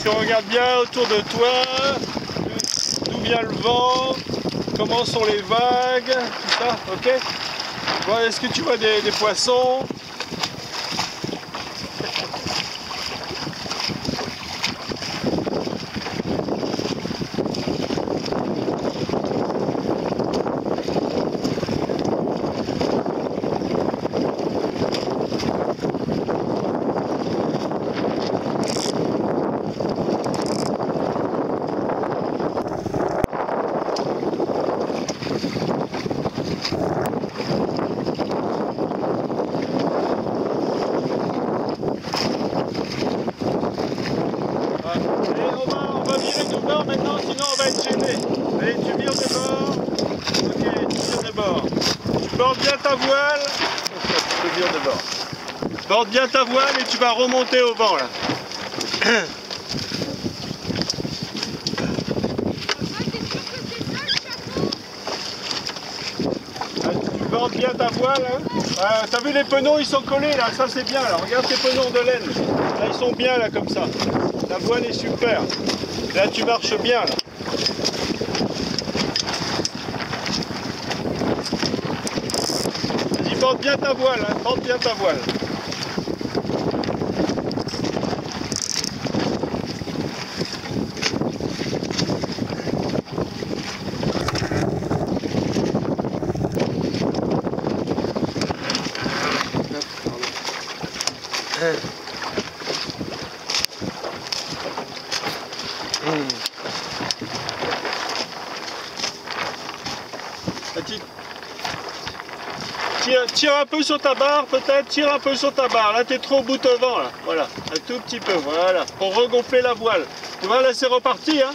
tu regardes bien autour de toi, d'où vient le vent, comment sont les vagues, tout ça, ok? Est-ce que tu vois des, poissons? Portes bien ta voile. Tu vires de bord. Porte bien ta voile et tu vas remonter au vent là. tu portes bien ta voile. Hein. T'as vu les penons, ils sont collés là, ça c'est bien là. Regarde tes penons de laine. Là ils sont bien là comme ça. La voile est super. Là, tu marches bien. Là. Porte bien ta voile. Hein. Porte bien ta voile. Tire, un peu sur ta barre, peut-être, tire un peu sur ta barre. Là, tu es trop au bout vent, là. Voilà, un tout petit peu, voilà, pour regonfler la voile. Tu vois, là, c'est reparti, hein.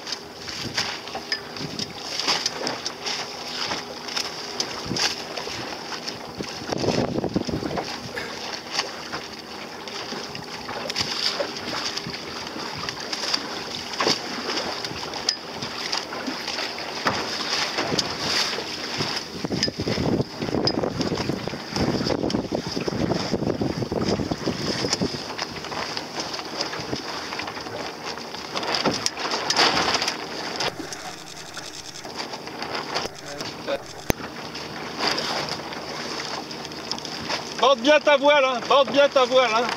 Borde bien ta voile, hein. Borde bien ta voile, hein.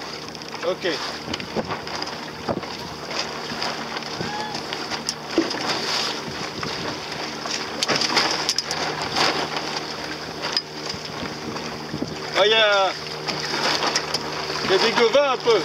Ok. Il y a... Y a des govins un peu.